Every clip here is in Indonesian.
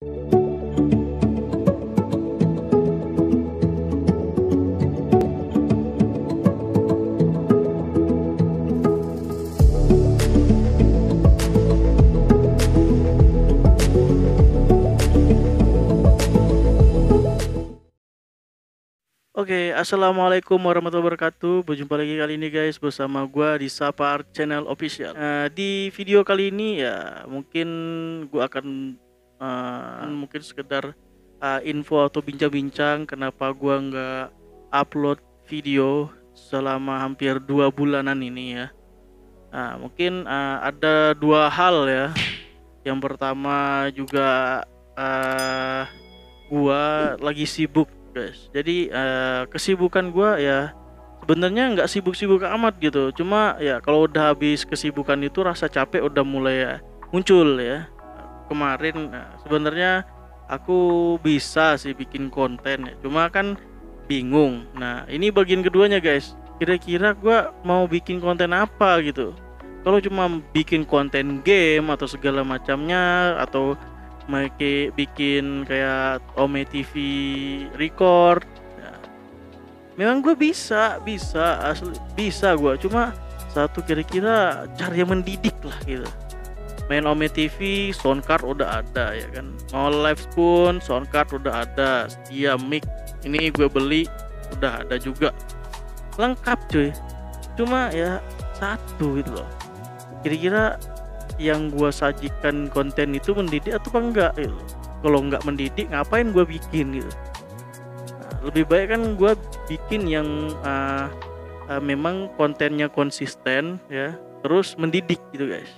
Oke, assalamualaikum warahmatullahi wabarakatuh. Berjumpa lagi kali ini guys bersama gua di Sapar Channel Official. Nah, di video kali ini ya mungkin gua akan uh, mungkin sekedar uh, info atau bincang-bincang kenapa gua nggak upload video selama hampir dua bulanan ini ya. Nah, mungkin uh, ada dua hal ya. Yang pertama juga uh, gua lagi sibuk guys jadi uh, kesibukan gua ya sebenarnya nggak sibuk-sibuk amat gitu cuma ya kalau udah habis kesibukan itu rasa capek udah mulai ya, muncul ya kemarin nah, sebenarnya aku bisa sih bikin konten ya. Cuma kan bingung. Nah ini bagian keduanya guys. Kira-kira gua mau bikin konten apa gitu? Kalau cuma bikin konten game atau segala macamnya atau make bikin kayak Ome TV record ya. memang gue bisa bisa asli bisa gue cuma satu kira-kira cara yang mendidik lah gitu main Ome TV soundcard udah ada ya kan? Mau live pun soundcard udah ada. Setia mic ini gue beli udah ada juga. Lengkap cuy. Cuma ya satu gitu loh. Kira-kira yang gue sajikan konten itu mendidik atau enggak gitu. kalau nggak mendidik ngapain gue bikin gitu? Nah, lebih baik kan gue bikin yang uh, uh, memang kontennya konsisten ya. Terus mendidik gitu guys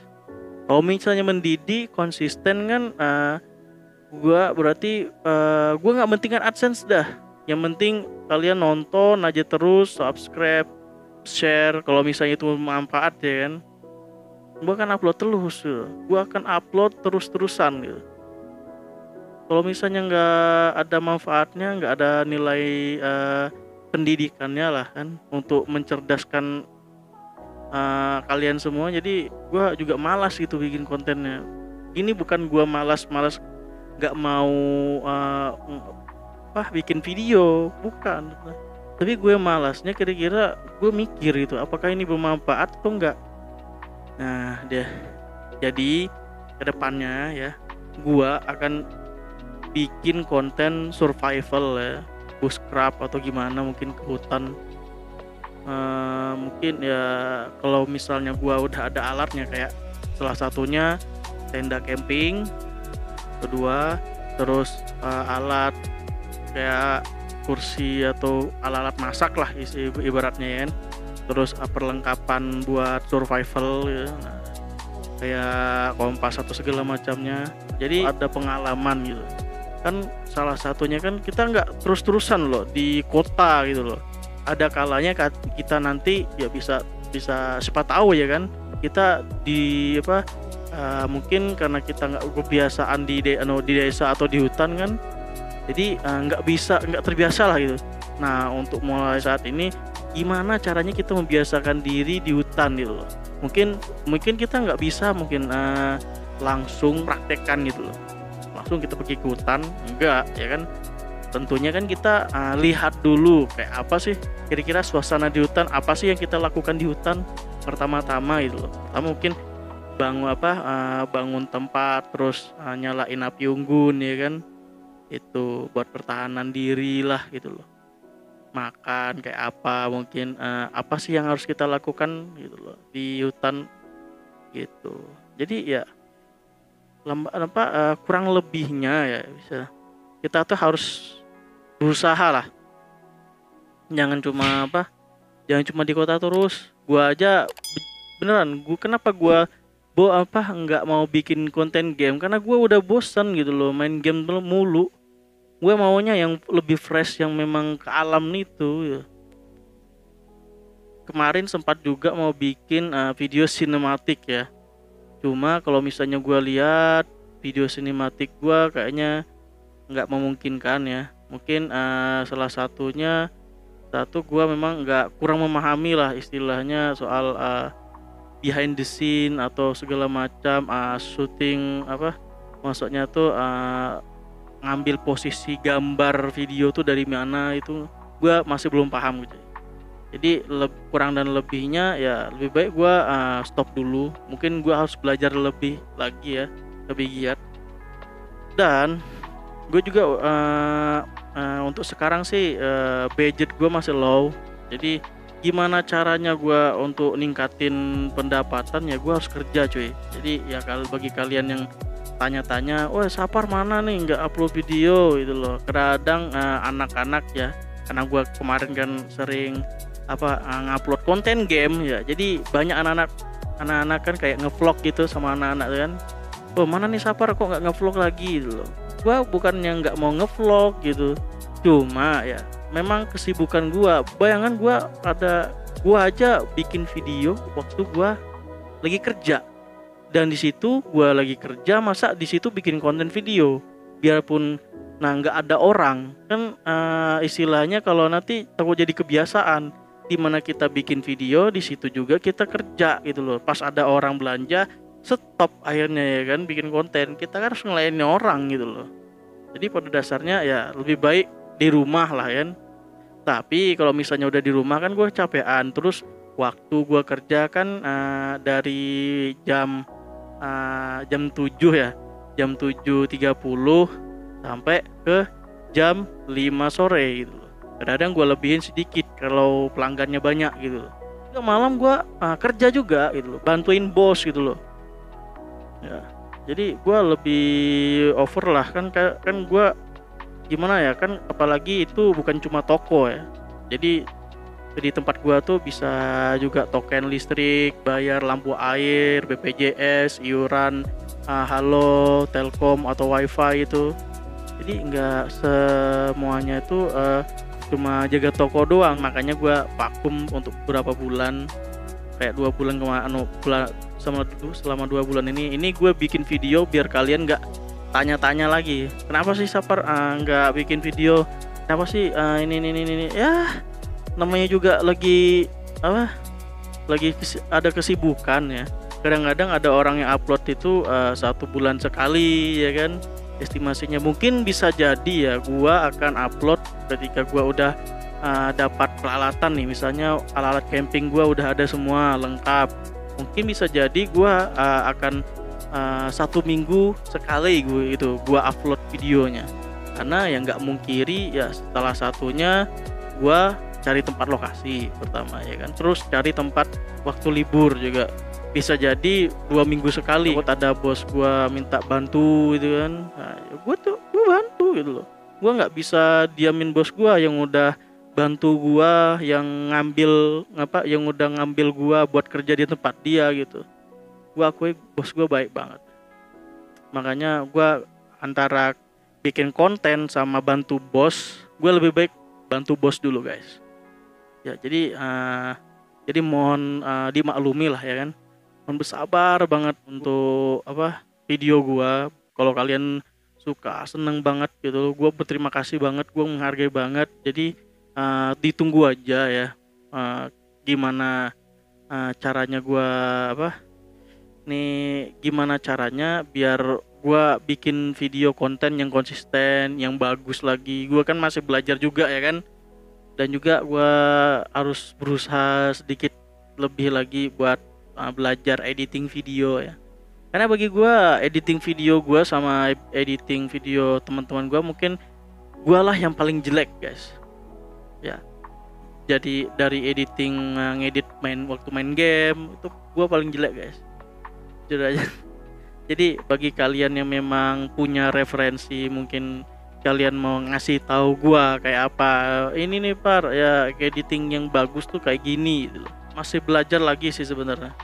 kalau misalnya mendidik konsisten kan uh, gue berarti uh, gue nggak mentingkan adsense dah. Yang penting kalian nonton aja terus subscribe share. Kalau misalnya itu bermanfaat ya kan. Gue akan upload terus gitu. gue akan upload terus-terusan gitu kalau misalnya nggak ada manfaatnya nggak ada nilai uh, pendidikannya lah kan. Untuk mencerdaskan uh, kalian semua jadi gue juga malas gitu bikin kontennya. Ini bukan gue malas-malas nggak mau uh, bikin video. Bukan. Tapi gue malasnya kira-kira gue mikir itu apakah ini bermanfaat atau enggak Nah, dia jadi ke depannya ya, gua akan bikin konten survival ya, bushcraft atau gimana mungkin ke hutan. Uh, mungkin ya kalau misalnya gua udah ada alatnya kayak salah satunya tenda camping, kedua terus uh, alat kayak kursi atau alat-alat masak lah ibaratnya ya terus uh, perlengkapan buat survival ya. Kayak kompas atau segala macamnya. Jadi ada pengalaman gitu. Kan salah satunya kan kita nggak terus-terusan loh di kota gitu loh ada kalanya kita nanti ya bisa bisa siapa tahu ya kan kita di apa uh, mungkin karena kita nggak kebiasaan di de, anu, di desa atau di hutan kan jadi uh, nggak uh, bisa nggak terbiasa lah gitu. Nah untuk mulai saat ini gimana caranya kita membiasakan diri di hutan gitu loh. Mungkin mungkin kita nggak bisa mungkin uh, langsung praktekkan gitu loh. Langsung kita pergi ke hutan enggak ya kan tentunya kan kita uh, lihat dulu kayak apa sih kira-kira suasana di hutan apa sih yang kita lakukan di hutan pertama-tama gitu loh. Pertama mungkin bangun apa uh, bangun tempat terus uh, nyalain api unggun ya kan. Itu buat pertahanan diri lah gitu loh. Makan kayak apa mungkin uh, apa sih yang harus kita lakukan gitu loh di hutan gitu. Jadi ya lemba, apa uh, kurang lebihnya ya bisa. Kita tuh harus berusaha lah jangan cuma apa jangan cuma di kota terus. Gua aja beneran gua kenapa gua bo apa nggak mau bikin konten game? Karena gua udah bosan gitu loh main game mulu gue maunya yang lebih fresh yang memang ke alam itu ya. kemarin sempat juga mau bikin uh, video sinematik ya. Cuma kalau misalnya gue lihat video sinematik gue kayaknya nggak memungkinkan ya mungkin uh, salah satunya satu gue memang nggak kurang memahami lah istilahnya soal uh, behind the scene atau segala macam uh, syuting apa maksudnya tuh uh, ngambil posisi gambar video tuh dari mana itu gue masih belum paham gitu. Jadi kurang dan lebihnya ya lebih baik gue uh, stop dulu. Mungkin gue harus belajar lebih lagi ya lebih giat. Dan gue juga uh, uh, untuk sekarang sih uh, budget gue masih low jadi gimana caranya gue untuk ningkatin pendapatan ya gue harus kerja cuy jadi ya kalau bagi kalian yang tanya-tanya, wah Sapar mana nih nggak upload video gitu loh. Kadang anak-anak uh, ya, karena gue kemarin kan sering apa uh, ngupload konten game ya. Jadi banyak anak-anak anak-anak kan kayak ngevlog gitu sama anak-anak kan. Oh mana nih Sapar kok nggak ngevlog lagi gitu loh. Gue bukannya nggak mau ngevlog gitu, cuma ya memang kesibukan gue. Bayangan gue ada gue aja bikin video waktu gue lagi kerja. Dan di situ gue lagi kerja masa di situ bikin konten video? Biarpun nah nggak ada orang. Kan uh, istilahnya kalau nanti takut jadi kebiasaan di mana kita bikin video di situ juga kita kerja gitu loh. Pas ada orang belanja stop akhirnya ya kan bikin konten. Kita kan harus ngelayani orang gitu loh. Jadi pada dasarnya ya lebih baik di rumah lah kan. Tapi kalau misalnya udah di rumah kan gue capean terus waktu gue kerja kan uh, dari jam uh, jam 7 ya. Jam 7.30 sampai ke jam 5 sore gitu kadang-kadang gue lebihin sedikit kalau pelanggannya banyak gitu loh. Malam gue uh, kerja juga gitu loh. Bantuin bos gitu loh ya jadi gue lebih over lah kan kan gue gimana ya kan apalagi itu bukan cuma toko ya jadi di tempat gua tuh bisa juga token listrik, bayar lampu air, BPJS, iuran, uh, halo, telkom atau wifi itu. Jadi nggak semuanya itu uh, cuma jaga toko doang. Makanya gua vakum untuk beberapa bulan, kayak dua bulan kemarin, anu bulan selama selama dua bulan ini. Ini gue bikin video biar kalian nggak tanya-tanya lagi. Kenapa sih Sapar uh, nggak bikin video? Kenapa sih uh, ini ini ini ini? Ya namanya juga lagi apa lagi ada kesibukan ya kadang-kadang ada orang yang upload itu uh, satu bulan sekali ya kan estimasinya mungkin bisa jadi ya gua akan upload ketika gua udah uh, dapat peralatan nih misalnya alat-alat camping gua udah ada semua lengkap mungkin bisa jadi gua uh, akan uh, satu minggu sekali gue itu gua upload videonya. Karena yang nggak mungkiri ya salah satunya gua cari tempat lokasi pertama ya kan. Terus cari tempat waktu libur juga. Bisa jadi dua minggu sekali Takut. ada bos gua minta bantu gitu kan. Nah, ya gua tuh gua bantu gitu loh. Gua nggak bisa diamin bos gua yang udah bantu gua yang ngambil ngapa yang udah ngambil gua buat kerja di tempat dia gitu. Gua akui bos gua baik banget. Makanya gua antara bikin konten sama bantu bos gue lebih baik bantu bos dulu guys. Ya jadi uh, jadi mohon uh, dimaklumi lah ya kan? Mohon bersabar banget untuk apa video gua. Kalau kalian suka seneng banget gitu gua berterima kasih banget gua menghargai banget. Jadi uh, ditunggu aja ya. Uh, gimana uh, caranya gua apa nih gimana caranya biar gua bikin video konten yang konsisten yang bagus lagi. Gua kan masih belajar juga ya kan? Dan juga gue harus berusaha sedikit lebih lagi buat uh, belajar editing video ya. Karena bagi gue editing video gue sama editing video teman-teman gue mungkin gue lah yang paling jelek guys jadi dari editing uh, ngedit main waktu main game itu gue paling jelek guys. Jujur aja. Jadi bagi kalian yang memang punya referensi mungkin kalian mau ngasih tahu gua kayak apa ini nih par ya editing yang bagus tuh kayak gini gitu masih belajar lagi sih sebenarnya.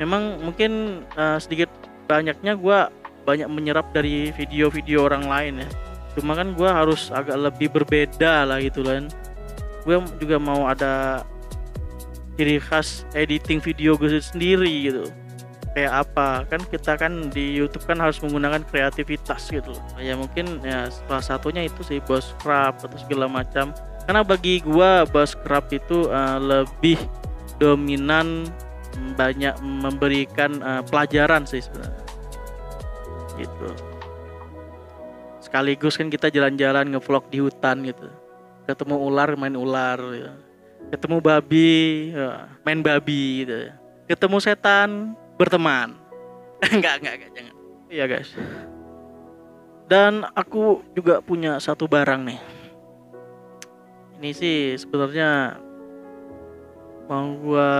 Memang mungkin uh, sedikit banyaknya gua banyak menyerap dari video-video orang lain ya. Cuma kan gua harus agak lebih berbeda lah gitu kan gue juga mau ada ciri khas editing video gue sendiri gitu. Kayak apa? Kan kita kan di YouTube kan harus menggunakan kreativitas gitu. Ya mungkin ya salah satunya itu sih bos scrap atau segala macam. Karena bagi gua bos scrap itu uh, lebih dominan banyak memberikan uh, pelajaran sih sebenarnya. Gitu. Sekaligus kan kita jalan-jalan ngevlog di hutan gitu ketemu ular main ular ya. ketemu babi ya, main babi gitu. Ketemu setan berteman. Enggak enggak enggak jangan. Iya guys. Dan aku juga punya satu barang nih. Ini sih sebenarnya mau gua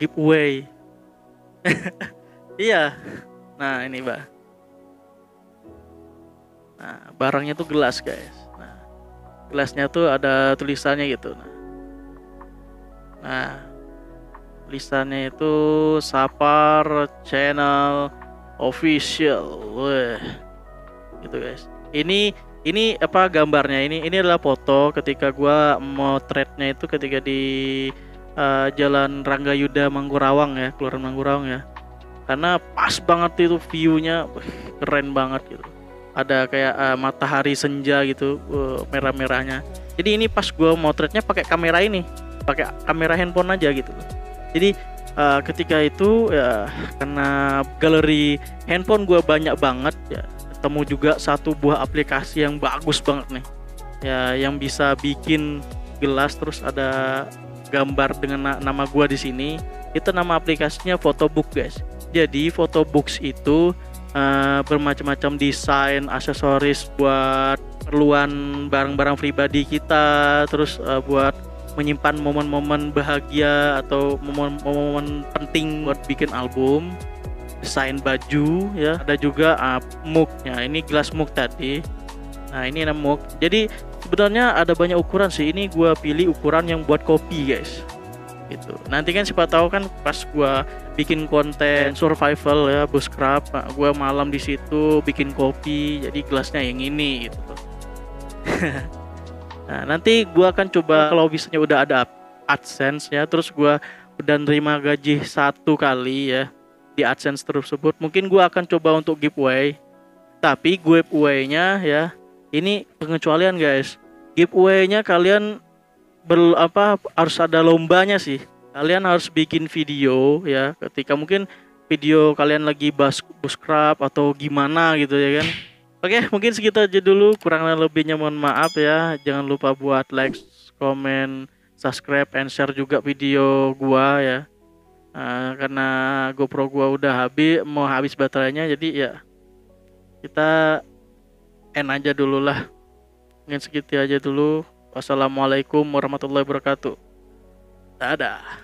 giveaway. Iya. Nah ini mbak. Nah barangnya tuh gelas guys gelasnya tuh ada tulisannya gitu. Nah nah tulisannya itu Sapar Channel Official. Weh gitu guys. Ini ini apa gambarnya? Ini ini adalah foto ketika gua motretnya itu ketika di uh, Jalan Rangga Yuda Manggurawang ya keluar Manggurawang ya. Karena pas banget itu viewnya keren banget gitu ada kayak uh, matahari senja gitu uh, merah-merahnya. Jadi ini pas gua motretnya pakai kamera ini pakai kamera handphone aja gitu. Jadi uh, ketika itu ya karena galeri handphone gua banyak banget ya ketemu juga satu buah aplikasi yang bagus banget nih. Ya yang bisa bikin gelas terus ada gambar dengan nama gua di sini. Itu nama aplikasinya Photobook guys. Jadi Photobooks itu uh, bermacam-macam desain aksesoris buat perluan barang-barang pribadi kita terus uh, buat menyimpan momen-momen bahagia atau momen-momen penting buat bikin album desain baju ya. Ada juga uh, mugnya ini gelas mug tadi. Nah ini ada mug. Jadi sebenarnya ada banyak ukuran sih. Ini gua pilih ukuran yang buat kopi guys gitu. Nanti kan siapa tahu kan pas gua bikin konten survival ya bushcraft gua malam di situ bikin kopi jadi gelasnya yang ini gitu nah nanti gua akan coba kalau misalnya udah ada AdSense ya terus gua udah nerima gaji satu kali ya di AdSense tersebut mungkin gue akan coba untuk giveaway. Tapi giveaway-nya ya ini pengecualian guys. Giveaway-nya kalian ber apa harus ada lombanya sih. Kalian harus bikin video ya. Ketika mungkin video kalian lagi bus buskrap atau gimana gitu ya kan. Oke mungkin segitu aja dulu. Kurang lebihnya mohon maaf ya. Jangan lupa buat like comment subscribe and share juga video gua ya. Uh, karena GoPro gua udah habis mau habis baterainya jadi ya kita end aja dulu lah. Mungkin segitu aja dulu wassalamualaikum warahmatullahi wabarakatuh. Dadah